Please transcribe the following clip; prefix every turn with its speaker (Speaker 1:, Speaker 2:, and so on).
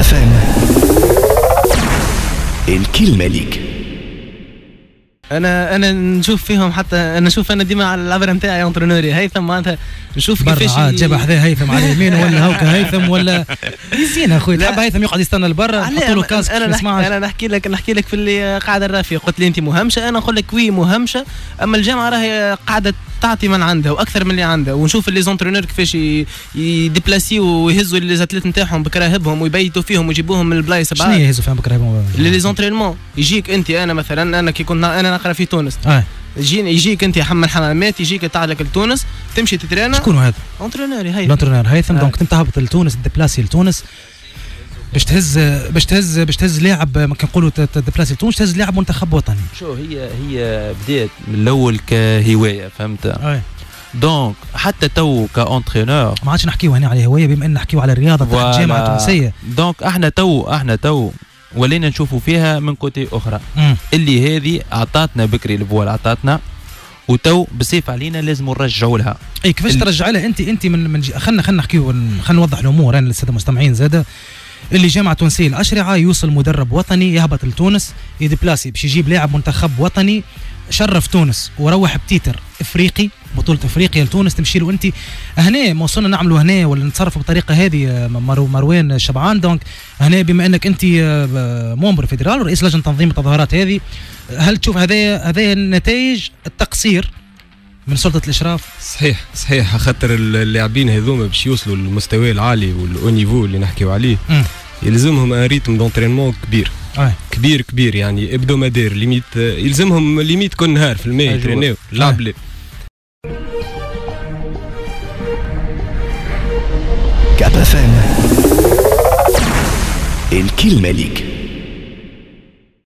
Speaker 1: ام الكلمة ليك.
Speaker 2: أنا أنا نشوف فيهم حتى أنا نشوف أنا ديما على العبره نتاعي اونترونوري هيثم معناتها نشوف
Speaker 3: برا
Speaker 2: كيفاش
Speaker 3: عاد جاب حذاه هيثم على اليمين ولا هوكا هيثم ولا يزين أخوي
Speaker 2: لا.
Speaker 3: تحب هيثم يقعد يستنى لبرا؟ نحط له كاسك أنا
Speaker 2: نحكي أنا نحكي لك نحكي لك في اللي قاعدة الرافيه قلت لي أنت مهمشة أنا نقول لك وي مهمشة أما الجامعة راهي قاعدة تعطي من عندها وأكثر من اللي عندها ونشوف اللي زونترونور كيفاش يديبلاسيو ويهزوا لي زاتليت نتاعهم بكراهبهم ويبيتوا فيهم ويجيبوهم من البلايص
Speaker 3: شنو
Speaker 2: بعاد
Speaker 3: يهزوا فيهم
Speaker 2: اللي لي زونترينمون. يجيك أنت أنا مثلا أنا كي كنت أنا نقرأ في تونس.
Speaker 3: آه.
Speaker 2: يجيني يجيك أنت حمل حمامات يجيك تعلق لتونس تمشي تترينا.
Speaker 3: شكون هذا؟
Speaker 2: اونترونوري هاي.
Speaker 3: لونترونير هيثم.
Speaker 2: آه.
Speaker 3: دونك انت هابط لتونس ديبلاسي لتونس. باش تهز باش تهز باش تهز لاعب ما كنقولوا ت- تديبلاسي لتونس تهز لاعب منتخب وطني.
Speaker 4: شو هي هي بدات من الأول كهواية فهمت؟
Speaker 3: آه.
Speaker 4: donc حتى تو ك entraîneur
Speaker 3: ما عادش نحكيو هنا على هواية بما إن نحكيو على الرياضة تاع. الجامعة التونسية.
Speaker 4: donc إحنا تو إحنا تو ولينا نشوفوا فيها من côté أخرى.
Speaker 3: مم.
Speaker 4: اللي هذه عطاتنا بكري ال voile عطاتنا. وتو بصيف علينا لازم نرجعوا لها.
Speaker 3: اي كيفاش ترجع لها؟ انت أنت من من خلنا خلنا نحكيو خلينا نوضح الأمور أنا للساده المستمعين زادة. اللي جامعة تونسية الأشرعة يوصل مدرب وطني يهبط لتونس. يدبلاسي باش يجيب لاعب منتخب وطني. شرف تونس وروح ب titre إفريقي بطولة إفريقيا لتونس. تمشي له أنت. هنا ما وصلنا نعملوا هنا ولا نتصرفوا بالطريقة هذه مرو مروان شبعان. donc هنا بما أنك أنت membre fédéral ورئيس لجنة تنظيم التظاهرات هذه هل تشوف هذا هذا نتائج التقصير؟ من سلطة الإشراف؟
Speaker 5: صحيح صحيح. خاطر اللاعبين هذوما باش يوصلوا للمستوى العالي وال haut niveau اللي نحكيو عليه
Speaker 3: مم.
Speaker 5: يلزمهم un rythme d'entraînement كبير.
Speaker 3: آه.
Speaker 5: كبير كبير. يعني ابدومادير ليميت يلزمهم ليميت كل نهار في الماء
Speaker 4: أيوة.
Speaker 5: يترينيو لعب لي
Speaker 1: كأب أف إم. الكلمة ليك.